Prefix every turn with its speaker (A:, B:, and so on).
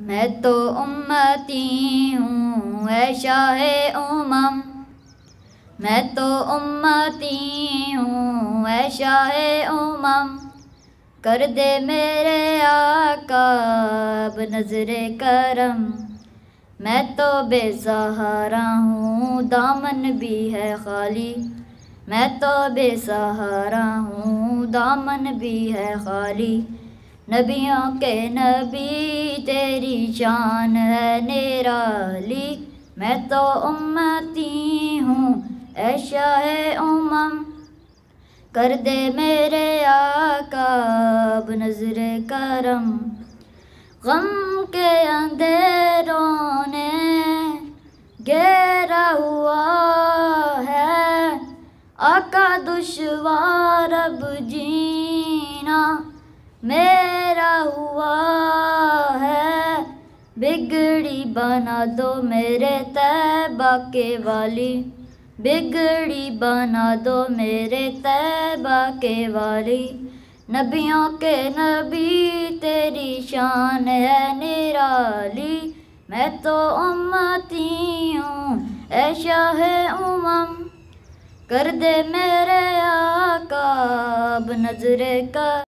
A: मैं तो उम्मती हूँ, ऐशा उमम। मैं तो उम्मती हूँ, ऐशा है उमम। कर दे मेरे आका अब नज़र करम। मैं तो बेसहारा हूँ, दामन भी है खाली। मैं तो बेसहारा हूँ, दामन भी है खाली। नबियों के नबी तेरी शान है निराली मैं तो उम्मती हूँ, ऐशा है उमम। कर दे मेरे आकाब नज़र करम। गम के अंधेरों ने घेरा हुआ है। आका दुश्वार अब जीना मेरा हुआ बिगड़ी बना दो मेरे तैबा के वाली। बिगड़ी बना दो मेरे तैबा के वाली। नबियों के नबी तेरी शान है निराली। मैं तो उम्मती हूँ ऐशा है उमम। कर दे मेरे आका अब नजरे का।